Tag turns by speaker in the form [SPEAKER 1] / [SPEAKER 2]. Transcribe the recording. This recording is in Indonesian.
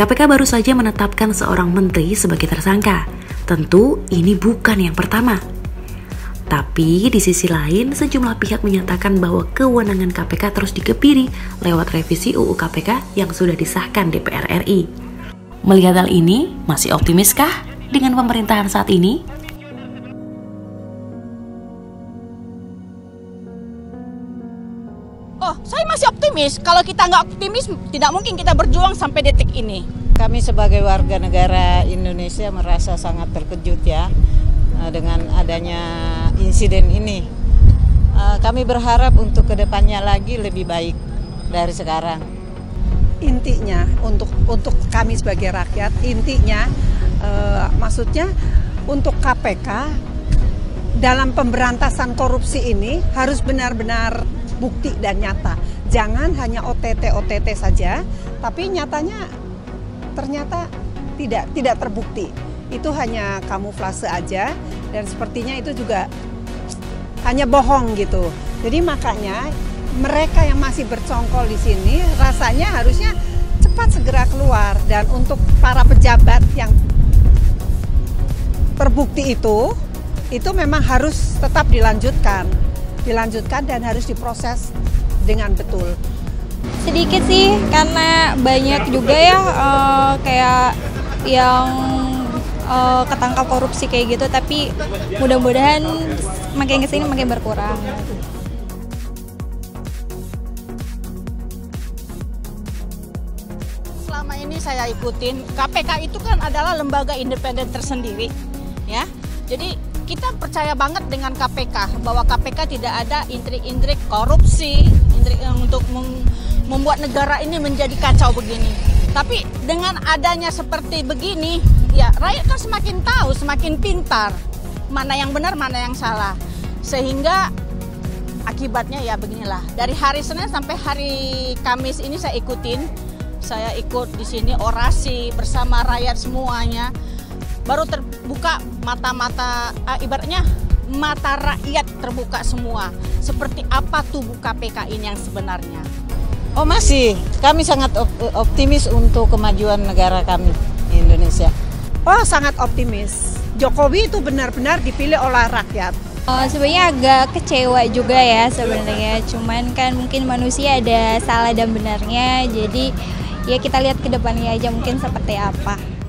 [SPEAKER 1] KPK baru saja menetapkan seorang menteri sebagai tersangka. Tentu ini bukan yang pertama. Tapi di sisi lain, sejumlah pihak menyatakan bahwa kewenangan KPK terus dikebiri lewat revisi UU KPK yang sudah disahkan DPR RI. Melihat hal ini, masih optimiskah dengan pemerintahan saat ini?
[SPEAKER 2] Oh, saya masih optimis. Kalau kita nggak optimis, tidak mungkin kita berjuang sampai detik ini.
[SPEAKER 3] Kami sebagai warga negara Indonesia merasa sangat terkejut ya Eh, dengan adanya insiden ini. Eh, kami berharap untuk ke depannya lagi lebih baik dari sekarang.
[SPEAKER 4] Intinya untuk untuk kami sebagai rakyat, intinya eh, maksudnya untuk KPK dalam pemberantasan korupsi ini harus benar-benar bukti dan nyata. Jangan hanya OTT OTT saja, tapi nyatanya ternyata tidak tidak terbukti itu hanya kamuflase aja dan sepertinya itu juga hanya bohong gitu. Jadi makanya mereka yang masih bercongkol di sini rasanya harusnya cepat segera keluar dan untuk para pejabat yang terbukti itu itu memang harus tetap dilanjutkan, dilanjutkan dan harus diproses dengan betul.
[SPEAKER 5] Sedikit sih karena banyak juga ya uh, kayak yang uh, ketangkap korupsi kayak gitu tapi mudah-mudahan makin ke sini makin berkurang
[SPEAKER 2] selama ini saya ikutin KPK itu kan adalah lembaga independen tersendiri ya jadi kita percaya banget dengan KPK bahwa KPK tidak ada intrik-intrik korupsi intrik untuk membuat negara ini menjadi kacau begini tapi dengan adanya seperti begini, ya rakyat kan semakin tahu, semakin pintar mana yang benar, mana yang salah. Sehingga akibatnya ya beginilah. Dari hari Senin sampai hari Kamis ini saya ikutin. Saya ikut di sini orasi bersama rakyat semuanya. Baru terbuka mata-mata uh, ibaratnya mata rakyat terbuka semua. Seperti apa tubuh KPK ini yang sebenarnya.
[SPEAKER 3] Oh masih, kami sangat optimis untuk kemajuan negara kami Indonesia.
[SPEAKER 4] Oh sangat optimis. Jokowi itu benar-benar dipilih oleh rakyat.
[SPEAKER 5] Oh, sebenarnya agak kecewa juga ya sebenarnya. Cuman kan mungkin manusia ada salah dan benarnya. Jadi ya kita lihat ke depannya aja mungkin seperti apa.